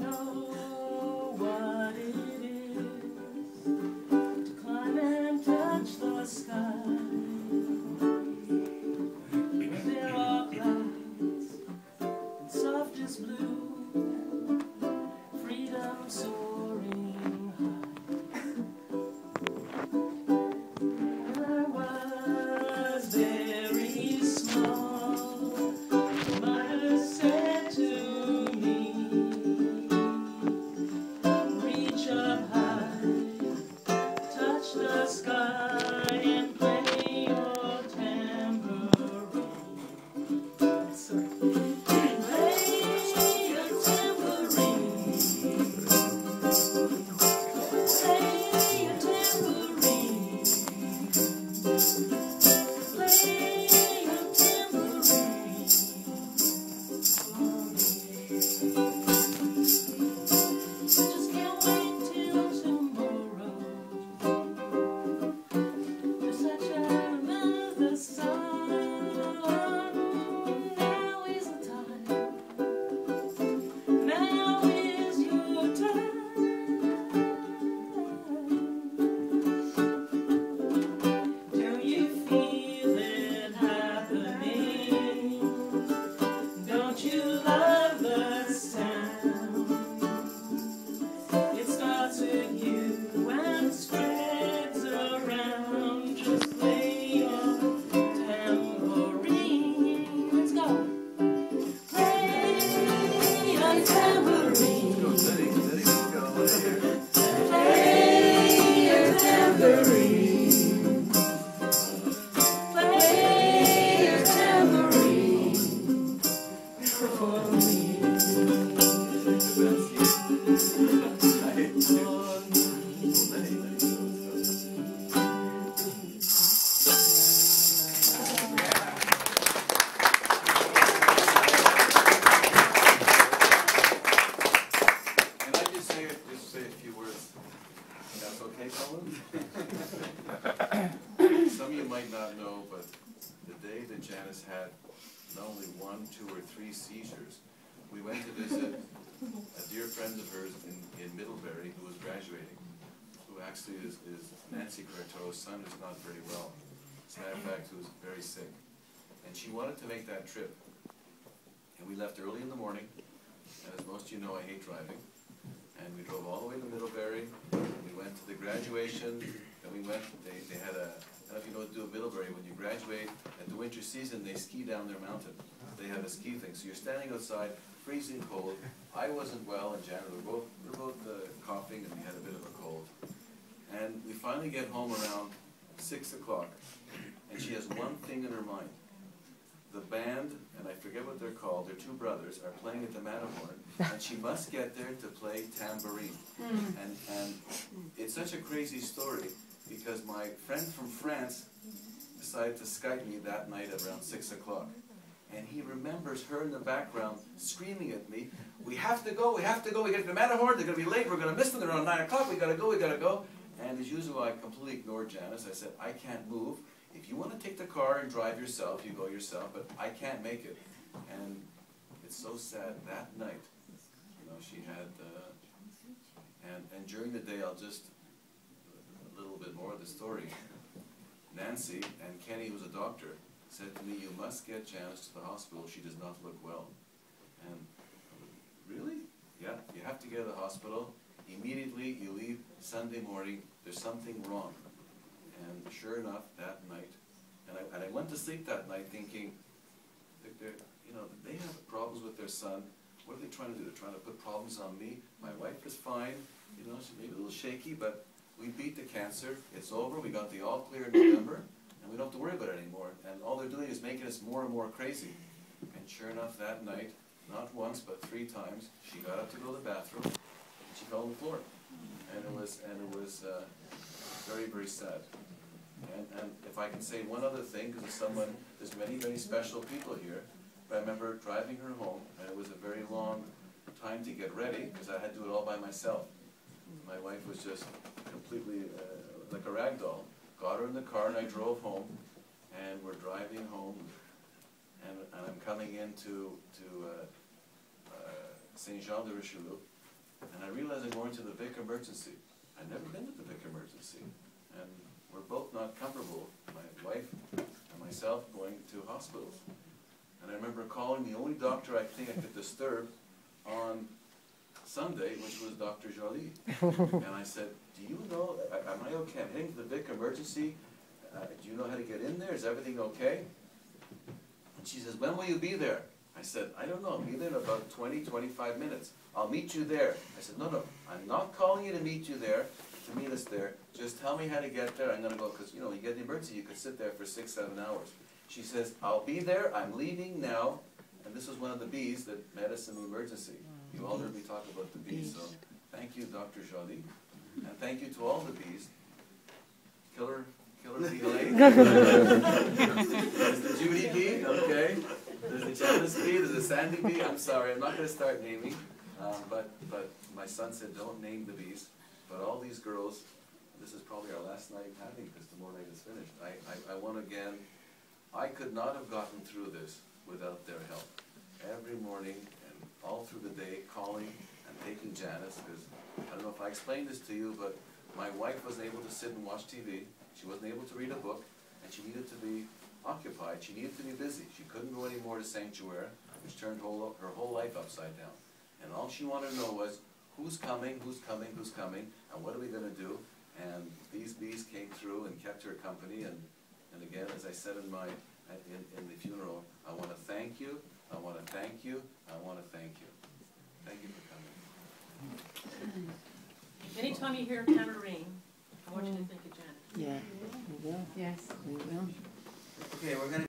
no. Might not know, but the day that Janice had not only one, two, or three seizures, we went to visit a dear friend of hers in, in Middlebury who was graduating, who actually is, is Nancy Corto's son who's not very well. As a matter of fact, who's very sick. And she wanted to make that trip. And we left early in the morning, and as most of you know, I hate driving. And we drove all the way to Middlebury, we went to the graduation, then we went, they, they had a, Middlebury, when you graduate, at the winter season, they ski down their mountain. They have a ski thing, so you're standing outside, freezing cold. I wasn't well, and Janet, we were both, we were both uh, coughing, and we had a bit of a cold. And we finally get home around six o'clock, and she has one thing in her mind. The band, and I forget what they're called, they're two brothers, are playing at the Matterhorn, and she must get there to play tambourine. Hmm. And, and it's such a crazy story, because my friend from France decided to Skype me that night at around six o'clock. And he remembers her in the background screaming at me, we have to go, we have to go, we get to the Matterhorn, they're gonna be late, we're gonna miss them, they're around nine o'clock, we gotta go, we gotta go. And as usual, I completely ignored Janice, I said, I can't move, if you wanna take the car and drive yourself, you go yourself, but I can't make it. And it's so sad, that night, you know, she had, uh, and, and during the day, I'll just, a little bit more of the story. Nancy and Kenny, who's a doctor, said to me, you must get Janice to the hospital, she does not look well. And, really? Yeah, you have to get to the hospital, immediately you leave Sunday morning, there's something wrong. Sure enough, that night, and I, and I went to sleep that night thinking, you know, they have problems with their son, what are they trying to do? They're trying to put problems on me, my wife is fine, you know, she may be a little shaky, but we beat the cancer, it's over, we got the all clear in November, and we don't have to worry about it anymore. And all they're doing is making us more and more crazy. And sure enough, that night, not once, but three times, she got up to go to the bathroom, and she fell on the floor. And it was, and it was, uh, very, very sad. And, and if I can say one other thing, because someone, there's many, many special people here, but I remember driving her home, and it was a very long time to get ready, because I had to do it all by myself. My wife was just completely uh, like a rag doll. Got her in the car and I drove home, and we're driving home, and, and I'm coming into to uh, uh, Saint Jean de Richelieu, and I realize I'm going to the Vic Emergency. I've never been to the Vic Emergency, and we're both not comfortable, my wife and myself, going to hospitals. And I remember calling the only doctor I think I could disturb on Sunday, which was Dr. Jolie. And I said, do you know, am I okay? I'm heading to the Vic Emergency. Uh, do you know how to get in there? Is everything okay? And she says, when will you be there? I said, I don't know, I'll be there in about 20, 25 minutes. I'll meet you there. I said, no, no, I'm not calling you to meet you there, to meet us there. Just tell me how to get there. I'm gonna go, because, you know, you get the emergency, you could sit there for six, seven hours. She says, I'll be there, I'm leaving now. And this was one of the bees that met us in the emergency. You all heard me talk about the bees, so thank you, Dr. Jolie. And thank you to all the bees. Killer, Killer Bee Lane. There's the Judy bee, okay. There's the Janice bee, there's the Sandy bee. I'm sorry, I'm not gonna start naming. Um, but, but my son said, don't name the bees. But all these girls, this is probably our last night having, because tomorrow night is finished. I, I, I want again, I could not have gotten through this without their help. Every morning and all through the day, calling and taking Janice, because I don't know if I explained this to you, but my wife wasn't able to sit and watch TV. She wasn't able to read a book, and she needed to be occupied. She needed to be busy. She couldn't go anymore to Sanctuary, which turned her whole life upside down. And all she wanted to know was, who's coming, who's coming, who's coming, and what are we gonna do? And these bees came through and kept her company, and, and again, as I said in my, in, in the funeral, I wanna thank you, I wanna thank you, I wanna thank you. Thank you for coming. Anytime you hear tambourine, I want you to think of Janet. Yeah, we will, Yes. we will. Okay, we're gonna